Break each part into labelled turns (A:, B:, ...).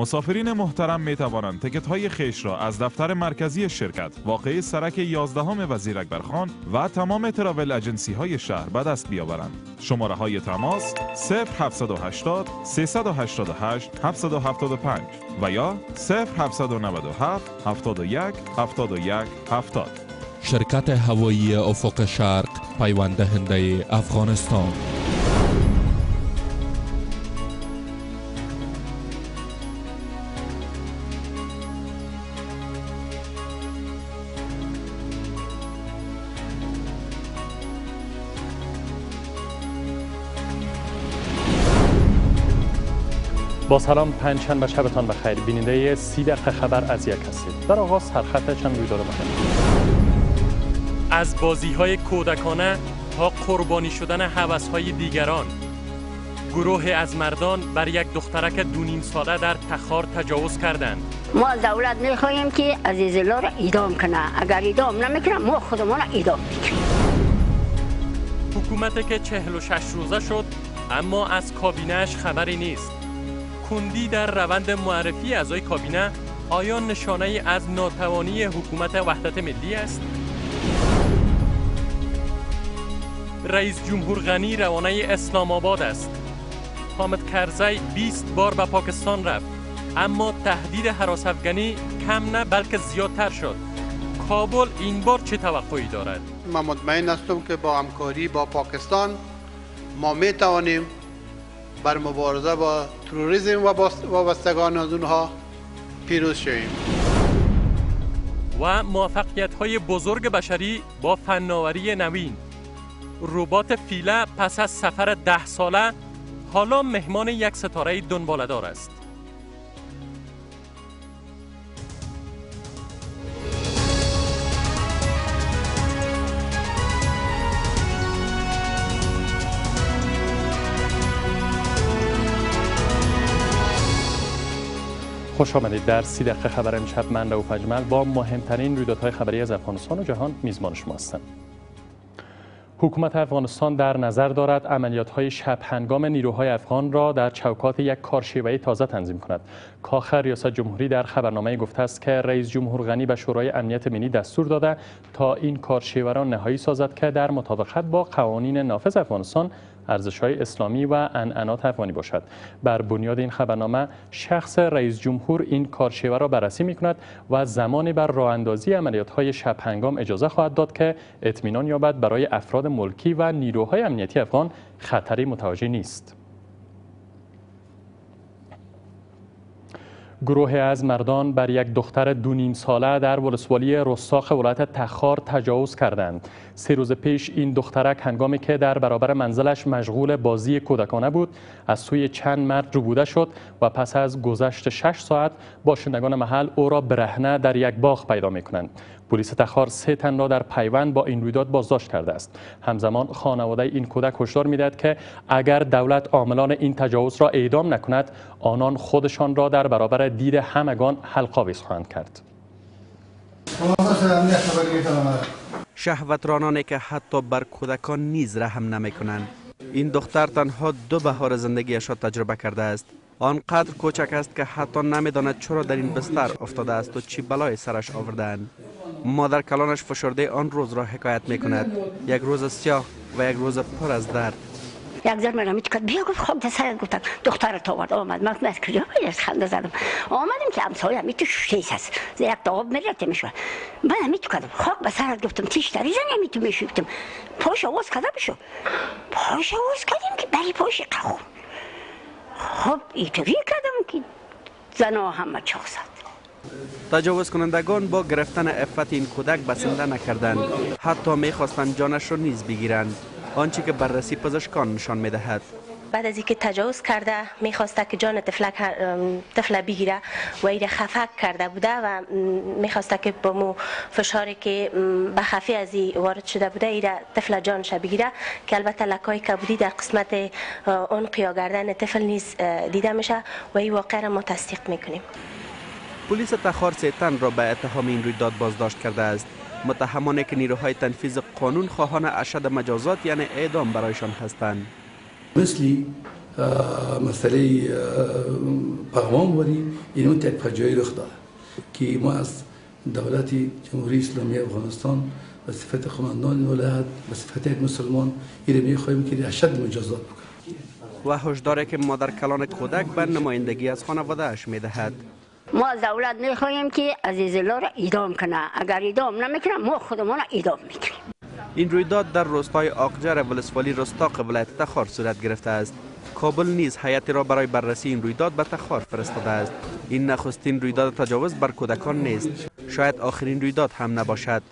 A: مسافرین محترم می توانند تکت های خیش را از دفتر مرکزی شرکت واقع سرک 11 وزیر اکبرخان و تمام تراول اجنسی های شهر به دست بیاورند. شماره های تماس 0780 388 775 و یا 0797 71 71 70
B: شرکت هوایی افق شرق پیوند افغانستان
C: با سلام پنجشنبه شبتان بخیر. بیننده سی دقیقه خبر از یک هستید. در آغاز سرخط چند رویداد مهم از بازی های کودکانه تا قربانی شدن حوث های دیگران گروه از مردان بر یک دخترک دونیم ساله در تخار تجاوز کردند.
D: ما از دولت می‌خواهیم که عزیز الله را ایدام کنه. اگر ایدام نمی‌کنه ما خودمان را ایدام می‌کنیم.
C: حکومت که 46 روزه شد اما از کابینهش خبری نیست. کندی در روند معرفی اعضای کابینه آیا نشانه از ناتوانی حکومت وحدت ملی است؟ رئیس جمهور غنی روانه اسلام آباد است. حامد کرزی 20 بار به پاکستان رفت اما تهدید حراس افغانی کم نه بلکه زیادتر شد. کابل این بار چه توقعی دارد؟
E: من مطمئن هستم که با همکاری با پاکستان ما می توانیم بر مبارزه با تروریسم و وابستگان از اونها پیروز شویم.
C: و موفقیت های بزرگ بشری با فناوری نوین. ربات فیله پس از سفر ده ساله حالا مهمان یک ستاره دنبالدار است. خوش آمدید. در سی دقیقه خبر امشب من و پجمل با مهمترین رویدادهای خبری از افغانستان و جهان میزبان شما هستم. حکومت افغانستان در نظر دارد عملیات های شب هنگام نیروهای افغان را در چوکات یک کارشیوه تازه تنظیم کند. کاخ ریاست جمهوری در خبرنامه گفته است که رئیس جمهور غنی به شورای امنیت ملی دستور داده تا این کارشیوه را نهایی سازد که در مطابقت با قوانین نافذ افغانستان های اسلامی و انعنات افغانی باشد. بر بنیاد این خبرنامه شخص رئیس جمهور این کارشیوه را بررسی می کند و زمانی بر راه اندازی عملیات های شب اجازه خواهد داد که اطمینان یابد برای افراد ملکی و نیروهای امنیتی افغان خطری متوجه نیست. گروه از مردان بر یک دختر دو نیم ساله در ولسوالی رستاخ ولایت تخار تجاوز کردند. سه روز پیش این دخترک هنگامی که در برابر منزلش مشغول بازی کودکانه بود از سوی چند مرد بوده شد و پس از گذشت شش ساعت باشندگان محل او را برهنه در یک باغ پیدا می کنند. پلیس تخار سه تن را در پیوند با این رویداد بازداشت کرده است. همزمان خانواده این کودک هشدار می‌دهد که اگر دولت عاملان این تجاوز را اعدام نکند آنان خودشان را در برابر دید همگان حلقاویز خواهند کرد.
F: شهوترانانی که حتی بر کودکان نیز رحم نمی کنند این دختر تنها دو بهار زندگیش را تجربه کرده است. آنقدر کوچک است که حتی نمی‌داند چرا در این بستر افتاده است و چی بلای سرش آوردند مادر کلانش فشرده آن روز را حکایت می کند یک روز سیاه و یک روز پر از درد.
D: یک زن مرا میتکد بیا گفت خاک دست گفتم دخترت آورد آمد. من از کجا از خنده زدم؟ آمدم که همسایه می تو شیش هست. یک تا میرته میشه من میتکدم خاک به سرت گفتم تیش داری زن می تو میشوفتم پاش آواز کده بشو. پاش آواز کردیم که بری پاش قخو خب اینطوری کردم که زنا همه چاست
F: تجاوز کنندگان با گرفتن افت این کودک بسنده نکردند. حتی می‌خواستند جانش را نیز بگیرند. آنچه که بررسی پزشکان نشان می‌دهد.
G: بعد از اینکه تجاوز کرده می‌خواسته که جان طفل طفل بگیره و ایره خفک کرده بوده و می‌خواسته که با مو فشاری که به خفی از وارد شده بوده ایره طفل جانش بگیره که البته لکای کبودی در قسمت اون قیا گردن طفل نیز دیده میشه و این واقع را ما تصدیق می‌کنیم.
F: پلیس تخار تن را به اتهام این رویداد بازداشت کرده است. متهمانی که نیروهای تنفیذ قانون خواهان اشد مجازات یعنی اعدام برایشان هستند.
H: مثل مسئله پیغام وری این اون یک فجایع رخ داده که ما از دولت جمهوری اسلامی افغانستان به صفت خماندان ولایت به صفت یک مسلمان این می خواهیم که اشد مجازات بکنه.
F: و هشدار که مادر کلان کودک به نمایندگی از خانواده اش می دهد
D: ما از دولت می‌خواهیم که عزیز الله را ایدام کنه. اگر ایدام نمی‌کنه ما خودمان را ایدام می‌کنیم.
F: این رویداد در روستای آقجر ولسوالی رستاق ولایت تخار صورت گرفته است. کابل نیز هیئتی را برای بررسی این رویداد به تخار فرستاده است. این نخستین رویداد تجاوز بر کودکان نیست. شاید آخرین رویداد هم نباشد.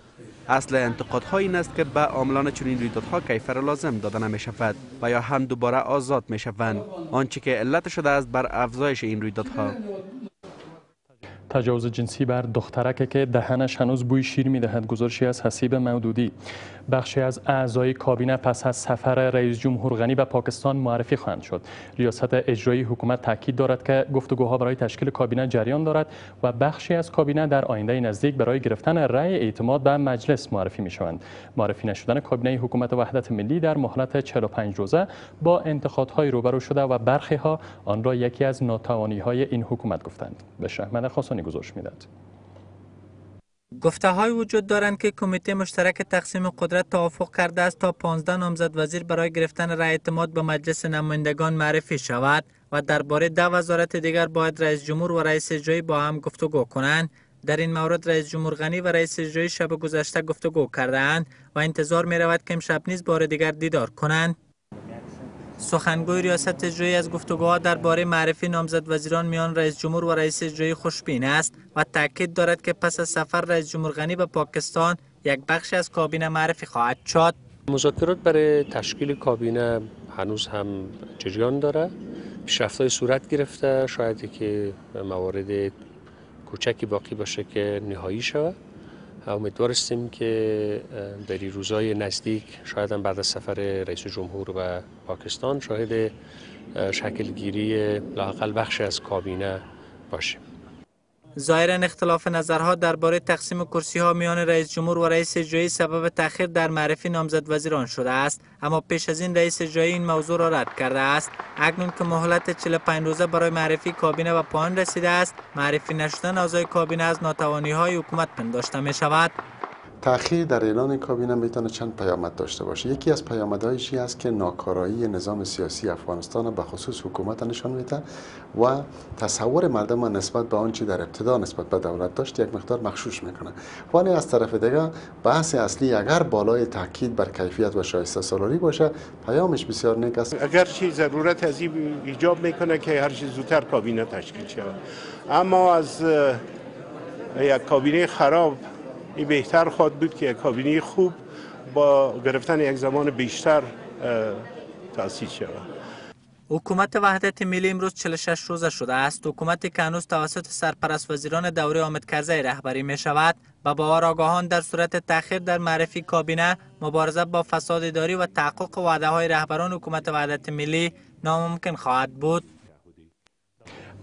F: اصل انتقادها این است که به عاملان چنین رویدادها کیفر لازم داده نمی شود و یا هم دوباره آزاد می شوند آنچه که علت شده است بر افزایش این رویدادها.
C: تجاوز جنسی بر دخترک که دهنش هنوز بوی شیر می‌دهد. گزارشی از حسیب مودودی. بخشی از اعضای کابینه پس از سفر رئیس جمهور غنی به پاکستان معرفی خواهند شد. ریاست اجرایی حکومت تاکید دارد که گفتگوها برای تشکیل کابینه جریان دارد و بخشی از کابینه در آینده نزدیک برای گرفتن رأی اعتماد به مجلس معرفی می شوند معرفی نشدن کابینه حکومت وحدت ملی در مهلت 45 روزه با انتقادهای روبرو شده و برخی ها آن را یکی از ناتوانی های این حکومت گفتند. به شهمن خاصانی گزارش می‌داد
I: گفته های وجود دارند که کمیته مشترک تقسیم قدرت توافق کرده است تا 15 نامزد وزیر برای گرفتن رای اعتماد به مجلس نمایندگان معرفی شود و درباره ده وزارت دیگر باید رئیس جمهور و رئیس اجرایی با هم گفتگو کنند. در این مورد رئیس جمهور غنی و رئیس اجرایی شب گذشته گفتگو کردهاند و انتظار می رود که امشب نیز بار دیگر دیدار کنند. سخنگوی ریاست اجرایی از گفتگوها درباره معرفی نامزد وزیران میان رئیس جمهور و رئیس اجرایی خوشبین است و تاکید دارد که پس از سفر رئیس جمهور غنی به پاکستان یک بخش از کابینه معرفی خواهد شد.
J: مذاکرات برای تشکیل کابینه هنوز هم جریان داره. پیشرفت‌های صورت گرفته. شاید که موارد کوچکی باقی باشه که نهایی شود. امیدوار هستیم که در روزهای نزدیک شاید هم بعد از سفر رئیس جمهور و پاکستان شاهد شکلگیری لاقل بخش از کابینه باشیم.
I: ظاهرا اختلاف نظرها درباره تقسیم کرسی ها میان رئیس جمهور و رئیس اجرایی سبب تاخیر در معرفی نامزد وزیران شده است اما پیش از این رئیس اجرایی این موضوع را رد کرده است اکنون که مهلت 45 روزه برای معرفی کابینه و پایان رسیده است معرفی نشدن اعضای کابینه از ناتوانی های حکومت پنداشته می شود
K: تأخیر در اعلان کابینه می‌تونه چند پیامد داشته باشه یکی از پیامدهایش است که ناکارایی نظام سیاسی افغانستان به خصوص حکومت نشان میده و تصور مردم نسبت به آنچه در ابتدا نسبت به دولت داشت یک مقدار مخشوش می‌کنه. ولی از طرف دیگه بحث اصلی اگر بالای تاکید بر کیفیت و شایسته سالاری باشه پیامش بسیار نیک است.
L: اگر چی ضرورت از این ایجاب می‌کنه که هر چیز زودتر کابینه تشکیل شود. اما از یک کابینه خراب این بهتر خواهد بود که یک کابینه خوب با گرفتن یک زمان بیشتر تأسیس شود.
I: حکومت وحدت ملی امروز 46 روزه شده است. حکومتی که هنوز توسط سرپرست وزیران دوره آمد کرزی رهبری می شود و باور آگاهان در صورت تاخیر در معرفی کابینه مبارزه با فساد اداری و تحقق وعده های رهبران حکومت وحدت ملی ناممکن خواهد بود.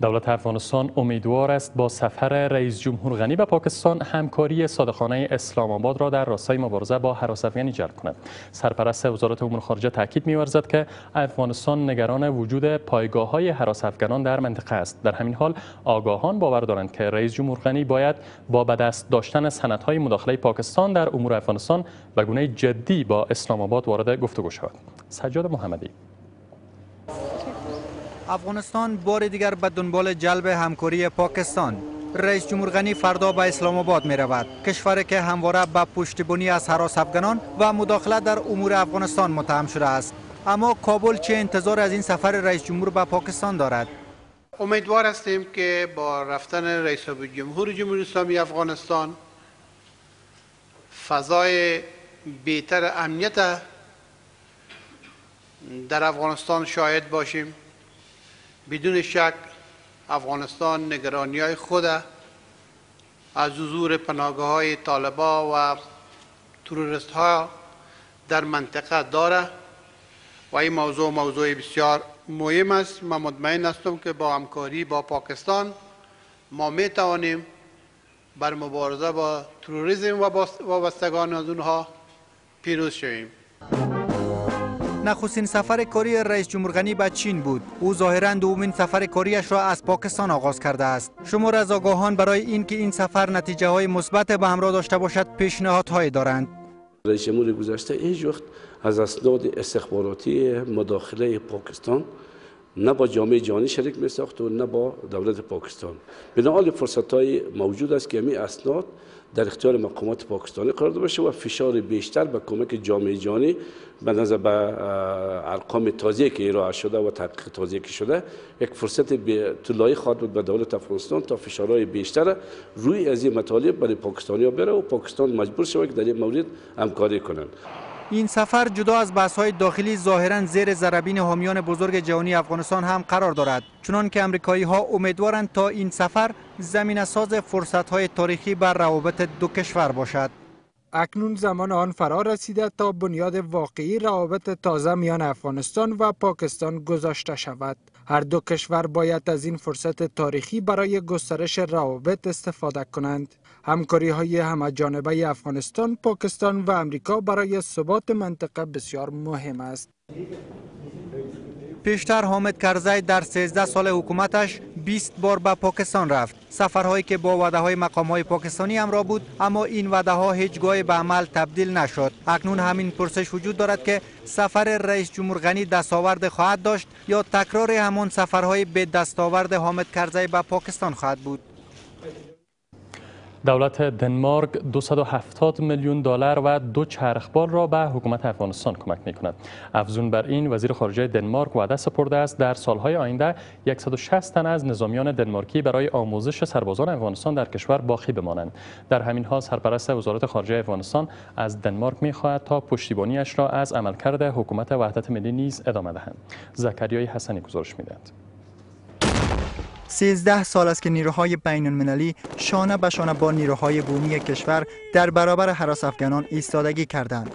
C: دولت افغانستان امیدوار است با سفر رئیس جمهور غنی به پاکستان همکاری صادقانه اسلام آباد را در راستای مبارزه با هراس افغانی جلب کند. سرپرست وزارت امور خارجه تاکید می‌ورزد که افغانستان نگران وجود پایگاه های افغانان در منطقه است. در همین حال آگاهان باور دارند که رئیس جمهور غنی باید با به دست داشتن سندهای مداخله پاکستان در امور افغانستان به گونه جدی با اسلام آباد وارد گفتگو شود. سجاد محمدی
M: افغانستان بار دیگر به دنبال جلب همکاری پاکستان. رئیس جمهور غنی فردا به اسلام آباد می رود. کشوری که همواره به پشتیبانی از حراس افغانان و مداخله در امور افغانستان متهم شده است. اما کابل چه انتظار از این سفر رئیس جمهور به پاکستان دارد؟
E: امیدوار هستیم که با رفتن رئیس جمهور جمهوری اسلامی افغانستان فضای بهتر امنیت در افغانستان شاهد باشیم. بدون شک افغانستان نگرانی های خود از حضور پناهگاه های طالبا و تروریست ها در منطقه داره و این موضوع موضوع بسیار مهم است. من مطمئن هستم که با همکاری با پاکستان ما می توانیم بر مبارزه با تروریسم و وابستگان از اونها پیروز شویم.
M: نخستین سفر کاری رئیس جمهور غنی به چین بود. او ظاهرا دومین سفر کاریش را از پاکستان آغاز کرده است. شمار از آگاهان برای اینکه این سفر نتیجه های مثبت به همراه داشته باشد پیشنهادهایی دارند.
N: رئیس جمهور گذشته هیچ وقت از اسناد استخباراتی مداخله پاکستان نه با جامعه جهانی شریک می ساخت و نه با دولت پاکستان. بنابراین فرصت های موجود است که می اسناد در اختیار مقامات پاکستانی قرار داده باشه و فشار بیشتر به کمک جامعه جهانی به نظر به ارقام تازه که ارائه شده و تحقیق تازه که شده یک فرصت طولایی خواهد بود به دولت افغانستان تا فشارهای بیشتر روی از این مطالب برای پاکستانی ها بره و پاکستان مجبور شود که در این مورد همکاری کنند.
M: این سفر جدا از بحث های داخلی ظاهرا زیر ضربین حامیان بزرگ جهانی افغانستان هم قرار دارد. چنان که امریکایی ها امیدوارند تا این سفر زمین ساز فرصت های تاریخی بر روابط دو کشور باشد.
O: اکنون زمان آن فرا رسیده تا بنیاد واقعی روابط تازه میان افغانستان و پاکستان گذاشته شود. هر دو کشور باید از این فرصت تاریخی برای گسترش روابط استفاده کنند. همکاری های همه جانبه افغانستان، پاکستان و امریکا برای ثبات منطقه بسیار مهم است.
M: پیشتر حامد کرزی در 13 سال حکومتش 20 بار به پاکستان رفت. سفرهایی که با وعده های مقام های پاکستانی همراه بود اما این وعده ها هیچگاه به عمل تبدیل نشد. اکنون همین پرسش وجود دارد که سفر رئیس جمهور غنی دستاورد خواهد داشت یا تکرار همان سفرهای به دستاورد حامد کرزی به پاکستان خواهد بود.
C: دولت دنمارک 270 میلیون دلار و دو چرخبال را به حکومت افغانستان کمک می کند. افزون بر این وزیر خارجه دنمارک وعده سپرده است در سالهای آینده 160 تن از نظامیان دنمارکی برای آموزش سربازان افغانستان در کشور باقی بمانند. در همین حال سرپرست وزارت خارجه افغانستان از دنمارک می خواهد تا پشتیبانیش را از عملکرد حکومت وحدت ملی نیز ادامه دهند. زکریای حسنی گزارش می‌دهد.
M: 13 سال است که نیروهای بین المللی شانه به شانه با نیروهای بومی کشور در برابر حراس افغانان ایستادگی کردند.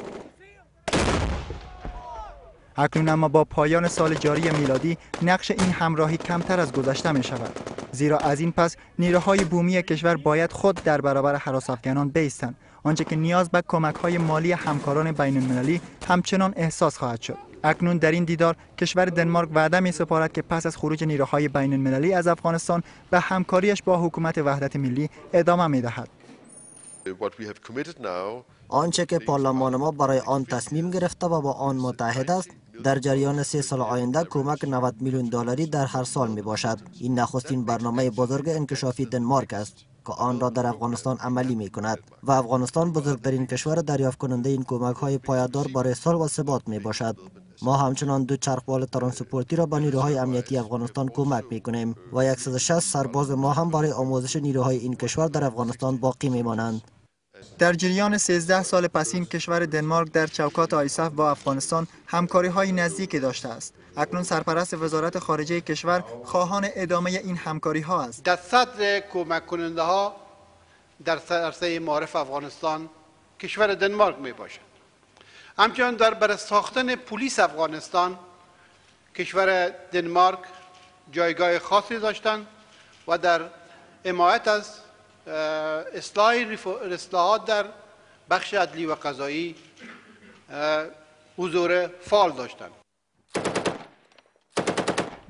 M: اکنون اما با پایان سال جاری میلادی نقش این همراهی کمتر از گذشته می شود. زیرا از این پس نیروهای بومی کشور باید خود در برابر حراس افغانان بیستند آنچه که نیاز به کمک های مالی همکاران بین المللی همچنان احساس خواهد شد. اکنون در این دیدار کشور دنمارک وعده می سپارد که پس از خروج نیروهای بین المللی از افغانستان به همکاریش با حکومت وحدت ملی ادامه می دهد.
P: آنچه که پارلمان ما برای آن تصمیم گرفته و با آن متحد است در جریان سه سال آینده کمک 90 میلیون دلاری در هر سال می باشد این نخستین برنامه بزرگ انکشافی دنمارک است که آن را در افغانستان عملی می کند و افغانستان بزرگترین کشور دریافت کننده این کمک های پایدار برای صلح و ثبات می باشد ما همچنان دو چرخبال ترانسپورتی را به نیروهای امنیتی افغانستان کمک می کنیم و 160 سرباز ما هم برای آموزش نیروهای این کشور در افغانستان باقی می مانند.
M: در جریان 13 سال پسین کشور دنمارک در چوکات آیسف با افغانستان همکاری های نزدیکی داشته است. اکنون سرپرست وزارت خارجه کشور خواهان ادامه این همکاری ها است.
E: در صدر کمک کننده ها در عرصه معارف افغانستان کشور دنمارک می باشد. همچنان در بر ساختن پلیس افغانستان کشور دنمارک جایگاه خاصی داشتند و در حمایت از اصلاحات در بخش عدلی و قضایی حضور فعال داشتند.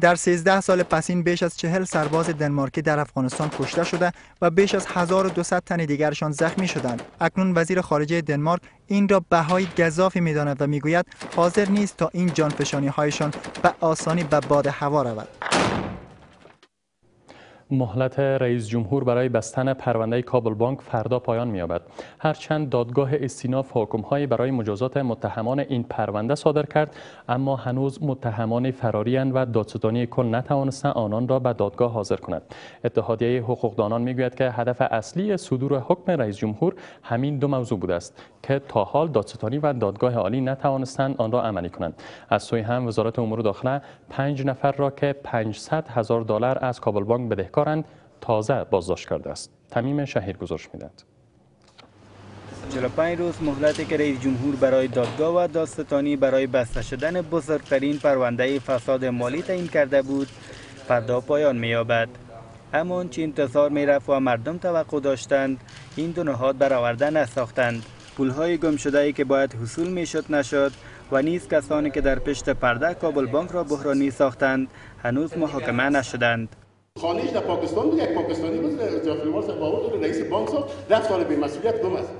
M: در 13 سال پسین بیش از 40 سرباز دنمارکی در افغانستان کشته شده و بیش از 1200 تن دیگرشان زخمی شدند. اکنون وزیر خارجه دنمارک این را بهای گذافی می‌داند و می‌گوید حاضر نیست تا این جانفشانی هایشان به آسانی به باد هوا رود.
C: مهلت رئیس جمهور برای بستن پرونده کابل بانک فردا پایان می‌یابد. هرچند دادگاه استیناف حکم‌هایی برای مجازات متهمان این پرونده صادر کرد، اما هنوز متهمان فراریان و دادستانی کل نتوانستند آنان را به دادگاه حاضر کنند. اتحادیه حقوقدانان می‌گوید که هدف اصلی صدور حکم رئیس جمهور همین دو موضوع بوده است که تا حال دادستانی و دادگاه عالی نتوانستند آن را عملی کنند. از سوی هم وزارت امور داخله پنج نفر را که 500 هزار دلار از کابل بانک بدهکار کارند تازه بازداشت کرده است. تمیم شهیر گزارش می‌دهد.
Q: 45 روز مهلتی که رئیس جمهور برای دادگاه و داستانی برای بسته شدن بزرگترین پرونده فساد مالی تعیین کرده بود. فردا پایان مییابد. اما چه انتظار می‌رفت و مردم توقع داشتند. این دو نهاد برآورده نساختند. پولهای گم شده ای که باید حصول می‌شد نشد و نیز کسانی که در پشت پرده کابل بانک را بحرانی ساختند هنوز محاکمه نشدند.
R: خانهش در پاکستان بود یک پاکستانی بود با رئیس بانک رفت سال به مسئولیت گم است.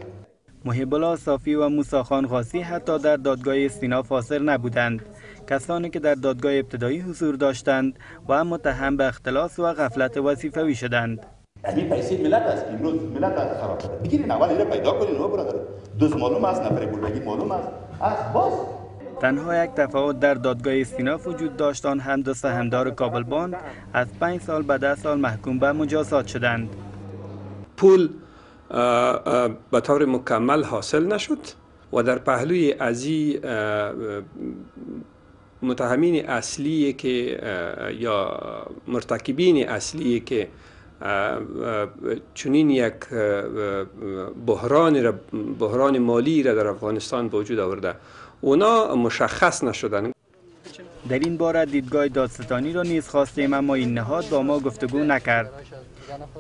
Q: محب الله صافی و موسی خان غاسی حتی در دادگاه استیناف حاضر نبودند. کسانی که در دادگاه ابتدایی حضور داشتند و متهم به اختلاس و غفلت وظیفوی شدند.
R: یعنی پیسه ملت است امروز ملت است خراب شده. بگیرین اول اینو پیدا کنین او برادر. دوست معلوم است نفر گلبگی معلوم است. از باز
Q: تنها یک تفاوت در دادگاه استیناف وجود داشت آن هم دو سهمدار کابل باند از پنج سال به ده سال محکوم به مجازات شدند.
S: پول به طور مکمل حاصل نشد و در پهلوی ازی متهمین اصلی که یا مرتکبین اصلی که چنین یک بحران بحران مالی را در افغانستان به وجود آورده. اونا مشخص نشدن.
Q: در این باره دیدگاه دادستانی را نیز خواستیم اما این نهاد با ما گفتگو نکرد.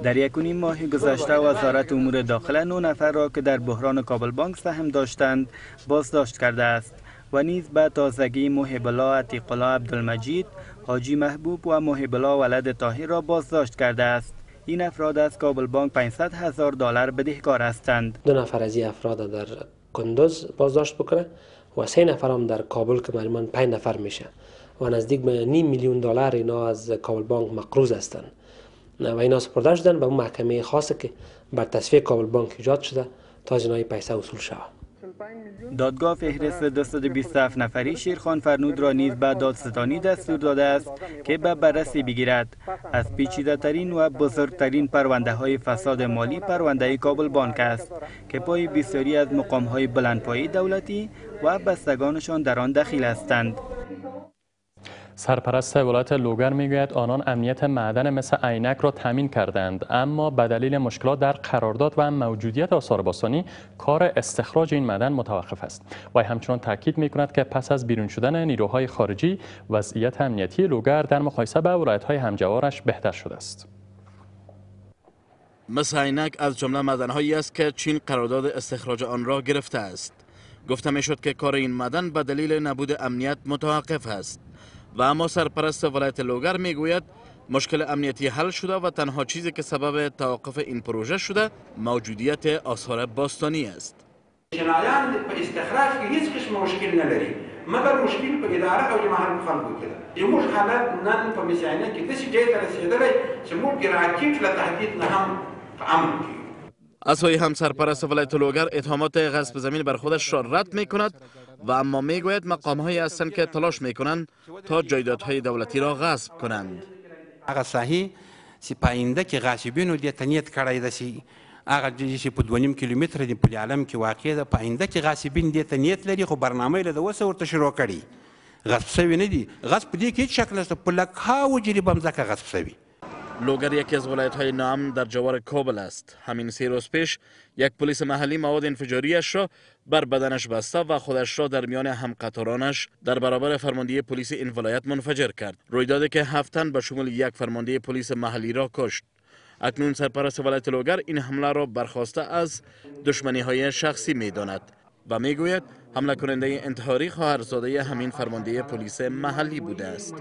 Q: در یکونیم ماه گذشته وزارت امور داخله نو نفر را که در بحران کابل بانک سهم داشتند بازداشت کرده است و نیز به تازگی محب الله عتیق الله عبدالمجید حاجی محبوب و محب الله ولد طاهر را بازداشت کرده است. این افراد از کابل بانک 500 هزار دلار بدهکار هستند.
T: دو نفر از این افراد در کندوز بازداشت بکنه. و سه نفر هم در کابل که مجموعاً 5 نفر میشه. و نزدیک به نیم میلیون دلار اینا از کابل بانک مقروض هستند و اینا سپرده شدن به اون محکمه خاصه که بر تصفیه کابل بانک ایجاد شده تا اینای پیسه وصول شود.
Q: دادگاه فهرست 227 نفری شیرخان فرنود را نیز به دادستانی دستور داده است که به بررسی بگیرد. از پیچیده ترین و بزرگترین پرونده های فساد مالی پرونده کابل بانک است که پای بسیاری از مقام های بلندپایه دولتی و بستگانشان در آن دخیل هستند.
C: سرپرست ولایت لوگر می‌گوید آنان امنیت معدن مثل عینک را تامین کردند اما به دلیل مشکلات در قرارداد و موجودیت آثار باستانی کار استخراج این معدن متوقف است. و همچنان تاکید می کند که پس از بیرون شدن نیروهای خارجی وضعیت امنیتی لوگر در مقایسه به ولایت های همجوارش بهتر شده است.
U: مس عینک از جمله معدنهایی است که چین قرارداد استخراج آن را گرفته است. گفته می شد که کار این معدن به دلیل نبود امنیت متوقف است. و اما سرپرست ولایت لوگر می‌گوید مشکل امنیتی حل شده و تنها چیزی که سبب توقف این پروژه شده موجودیت آثار باستانی است.
V: جنایان په استخراج کې هیڅ قسم مشکل نه لري مګر مشکل په اداره او محل خلکو کې ده زموږ حالت نن په مسیانه کې داسې ځای ته رسېدلی چې موږ راکټ له تهدید نه
U: اسوی هم سرپرست ولایت لوگر اتهامات غصب زمین بر خودش را رد می کند و اما می گوید مقام هایی هستند که تلاش می کنند تا جایدادهای دولتی را غصب کنند.
W: هغه ساحې چې پاینده کې غاصبینو دې ته نیت کړی ده چې هغه چې په دوه نیم کیلومتره د پل عالم کې واقع ده. پاینده کې غاصبین دې ته نیت لري خو برنامه یې له اوسه ورته شروع کړي غصب شوي نه دي. غصب دې کې هیڅ شک نشته. په لکهاوو جریبه مځکه غصب شوي
U: لوگر یکی از ولایت های نام در جوار کابل است. همین سه روز پیش یک پلیس محلی مواد انفجاریش را بر بدنش بسته و خودش را در میان همقطارانش در برابر فرمانده پلیس این ولایت منفجر کرد. رویدادی که هفتن به شمول یک فرمانده پلیس محلی را کشت. اکنون سرپرست ولایت لوگر این حمله را برخواسته از دشمنی های شخصی می داند و می گوید حمله کننده انتحاری خواهرزاده همین فرمانده پلیس محلی بوده است.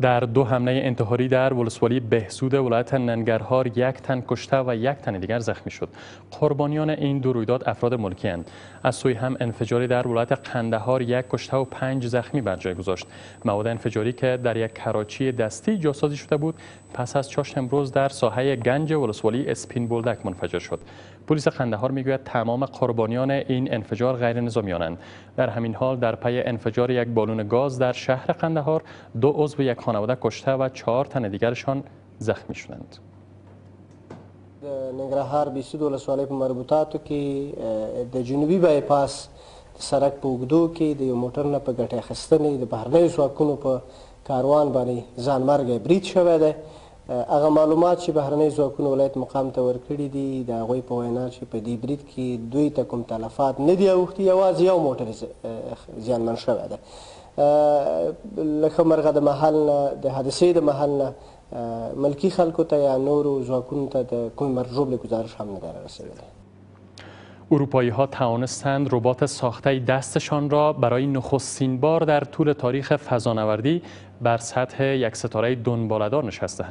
C: در دو حمله انتحاری در ولسوالی بهسود ولایت ننگرهار یک تن کشته و یک تن دیگر زخمی شد. قربانیان این دو رویداد افراد ملکی هستند از سوی هم انفجاری در ولایت قندهار یک کشته و پنج زخمی بر جای گذاشت. مواد انفجاری که در یک کراچی دستی جاسازی شده بود پس از چاشت امروز در ساحه گنج ولسوالی اسپین بولدک منفجر شد. پلیس قندهار می‌گوید تمام قربانیان این انفجار غیر نظامیانند. در همین حال در پی انفجار یک بالون گاز در شهر قندهار دو عضو یک خانواده کشته و چهار تن دیگرشان زخمی شدند.
X: د ننګرهار بیسود ولسوالۍ په مربوطاتو کې د جنوبي بایپاس د سړک په اوږدو کې د یو موټر نه په ګټې اخیستنې د بهرنیو ځواکونو په کاروان باندې ځانمرګی برید شوی دی. هغه معلومات چې بهرنی ځواکونو ولایت مقام ته ورکړي دي د هغوی په وینا چې په دې برید کې دوی ته کوم تلفات نه دي اوښتي یوازې یو موټر زیانمن شوی دی لکه مرغه د محل نه د حادثې د محل نه ملکی خلکو ته یا نورو ځواکونو ته د کوم مرجوب له گزارش هم نه رسیدلی
C: اروپایی ها توانستند ربات ساخته دستشان را برای نخستین بار در طول تاریخ فضانوردی بر سطح یک ستاره دنبالدار نشسته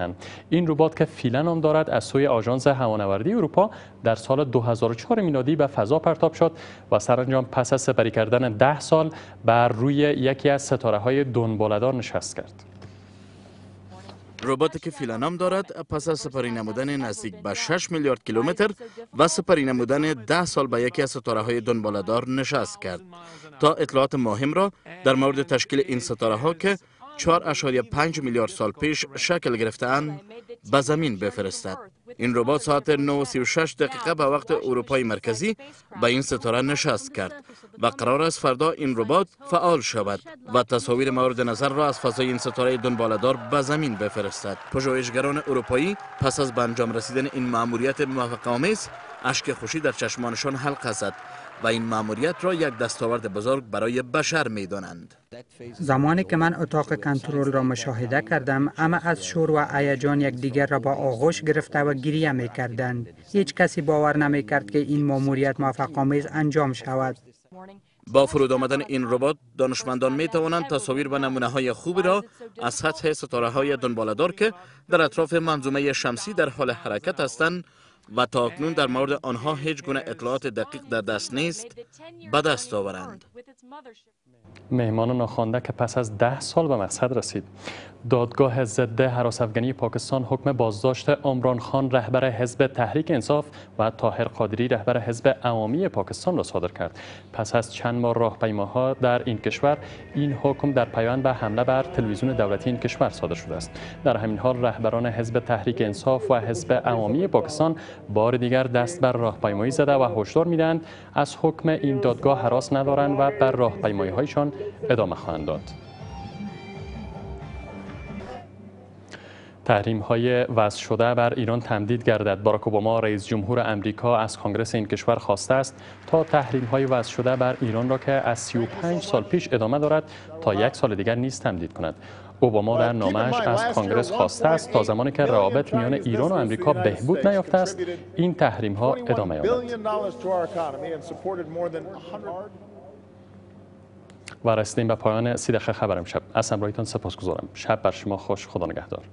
C: این ربات که فیلا نام دارد از سوی آژانس هوانوردی اروپا در سال 2004 میلادی به فضا پرتاب شد و سرانجام پس از سپری کردن ده سال بر روی یکی از ستاره های دنبالدار نشست کرد.
U: رباتی که فیلانام دارد پس از سپری نمودن نزدیک به 6 میلیارد کیلومتر و سپری نمودن 10 سال به یکی از ستاره های دنبالدار نشست کرد تا اطلاعات مهم را در مورد تشکیل این ستاره ها که 4.5 میلیارد سال پیش شکل گرفتند به زمین بفرستد. این ربات ساعت 9:36 دقیقه به وقت اروپای مرکزی به این ستاره نشست کرد و قرار است فردا این ربات فعال شود و تصاویر مورد نظر را از فضای این ستاره دنبالدار به زمین بفرستد. پژوهشگران اروپایی پس از به انجام رسیدن این مأموریت موفق‌آمیز اشک خوشی در چشمانشان حلقه زد و این مأموریت را یک دستاورد بزرگ برای بشر می دانند.
Y: زمانی که من اتاق کنترل را مشاهده کردم اما از شور و هیجان دیگر را با آغوش گرفته و گریه می کردند هیچ کسی باور نمی کرد که این ماموریت موفق آمیز انجام شود
U: با فرود آمدن این ربات دانشمندان می توانند تصاویر و نمونه های خوبی را از سطح ستاره های دنبالدار که در اطراف منظومه شمسی در حال حرکت هستند و تا اکنون در مورد آنها هیچ گونه اطلاعات دقیق در دست نیست به دست آورند.
C: مهمان ناخوانده که پس از ده سال به مقصد رسید. دادگاه ضد حراس افغانی پاکستان حکم بازداشت عمران خان رهبر حزب تحریک انصاف و طاهر قادری رهبر حزب عوامی پاکستان را صادر کرد. پس از چند ماه راهپیماها در این کشور این حکم در پیوند به حمله بر تلویزیون دولتی این کشور صادر شده است. در همین حال رهبران حزب تحریک انصاف و حزب عوامی پاکستان بار دیگر دست بر راهپیمایی زده و هشدار می‌دهند از حکم این دادگاه حراس ندارند و بر راهپیمایی هایشان ادامه خواهند داد. تحریم های وضع شده بر ایران تمدید گردد. باراک اوباما رئیس جمهور امریکا از کانگرس این کشور خواسته است تا تحریم های وضع شده بر ایران را که از 35 سال پیش ادامه دارد تا یک سال دیگر نیز تمدید کند. اوباما در نامش از کانگرس خواسته است تا زمانی که روابط میان ایران و امریکا بهبود نیافته است این تحریم ها ادامه یابد. و رسیدیم به پایان سی دقیقه خبر امشب از همراهیتان سپاسگزارم. شب بر شما خوش. خدا نگهدار.